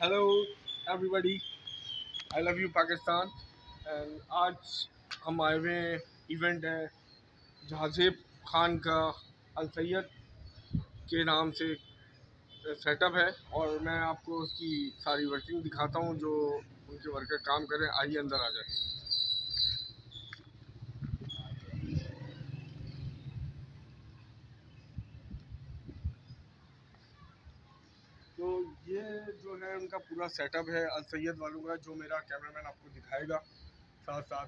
Hello everybody I love you Pakistan and आज हम आए हुए इवेंट है जहाजेब खान का अल सैद के नाम से सेटअप है। और मैं आपको उसकी सारी वर्किंग दिखाता हूँ, जो उनके वर्कर काम करें। आइए, अंदर आ जाए। तो ये जो है उनका पूरा सेटअप है, अल सैद वालों का, जो मेरा कैमरामैन आपको दिखाएगा साथ साथ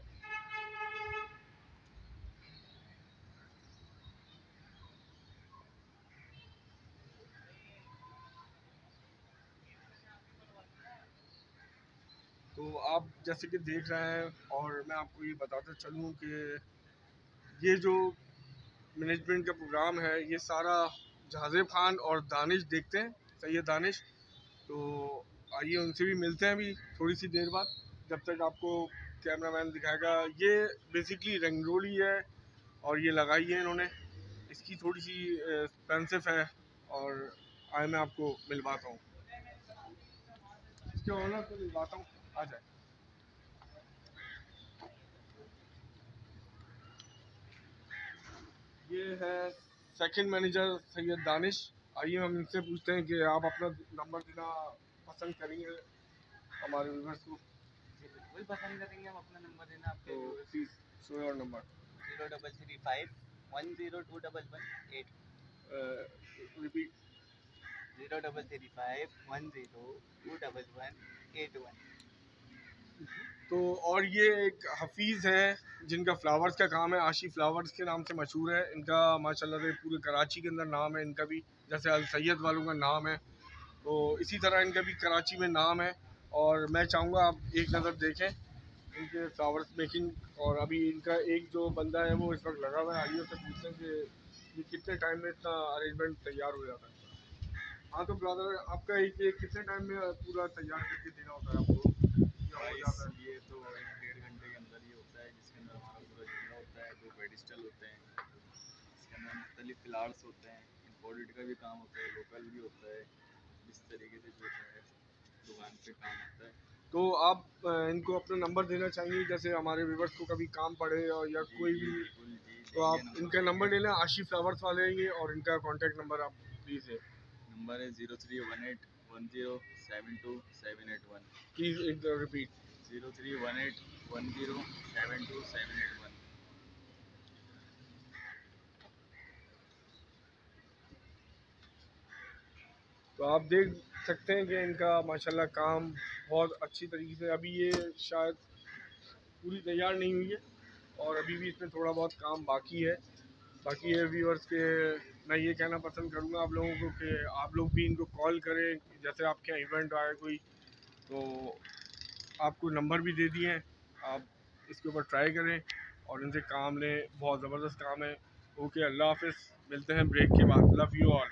तो आप जैसे कि देख रहे हैं और मैं आपको ये बताता चलूँ कि ये जो मैनेजमेंट का प्रोग्राम है, ये सारा जहाजेब खान और दानिश देखते हैं। सैयद दानिश। तो आइए उनसे भी मिलते हैं अभी थोड़ी सी देर बाद, जब तक आपको कैमरा मैन दिखाएगा। ये बेसिकली रंगरोली है और ये लगाई है इन्होंने। इसकी थोड़ी सी एक्सपेंसिव है और आए मैं आपको मिलवाता हूँ। इसके ऑनर को मिलवाता हूँ, आ जाए। ये है सेकंड मैनेजर सैयद दानिश। आइए हम इनसे पूछते हैं कि आप अपना नंबर देना पसंद करेंगे हमारे व्यूवर्स को। बिल्कुल पसंद करेंगे हम अपना नंबर देना आपके तो please show your number zero double three five one zero two double one eight. Repeat zero double three five one zero two double one eight one. तो और ये एक हफीज़ हैं, जिनका फ्लावर्स का काम है। आशी फ्लावर्स के नाम से मशहूर है। इनका माशाल्लाह से पूरे कराची के अंदर नाम है। इनका भी, जैसे अल सैद वालों का नाम है। तो इसी तरह इनका भी कराची में नाम है। और मैं चाहूँगा आप एक नज़र देखें इनके फ्लावर्स मेकिंग। और अभी इनका एक जो बंदा है, वो इस वक्त लगा हुआ है। आइए उससे पूछते हैं कि ये कितने टाइम में इतना अरेंजमेंट तैयार हो जाता है? हाँ तो ब्रदर आपका एक कितने टाइम में पूरा तैयार करके देना होता है आपको? या तो एक डेढ़ घंटे के अंदर ही होता है जिसके अंदर हमारा पूरा होता है दो पेडिस्टल होते हैं इसके अंदर मुख्तलिफ़ फ्लावर्स होते हैं इम्पोर्टेड का भी काम होता है लोकल भी होता है इस तरीके से जो है दुकान पे काम होता है। तो आप इनको अपना नंबर देना चाहेंगे जैसे हमारे व्यूवर्स को कभी काम पड़े और या कोई भी तो आप इनका नंबर ले लें आशी फ्लावर्स वाले हैं ये और इनका कॉन्टैक्ट नंबर आप प्लीज़ है नंबर है zero three one eight one zero seven two seven eight one. Please एक repeat zero three one eight one zero seven two seven eight one. तो आप देख सकते हैं कि इनका माशाल्लाह काम बहुत अच्छी तरीके से अभी ये शायद पूरी तैयार नहीं हुई है और अभी भी इसमें थोड़ा बहुत काम बाकी है। बाकी ये व्यूअर्स के, मैं ये कहना पसंद करूँगा आप लोगों को कि आप लोग भी इनको कॉल करें जैसे आपके यहाँ इवेंट आए कोई तो आपको नंबर भी दे दिए हैं। आप इसके ऊपर ट्राई करें और इनसे काम लें, बहुत ज़बरदस्त काम है। ओके अल्लाह हाफ़ मिलते हैं ब्रेक के बाद। Love you all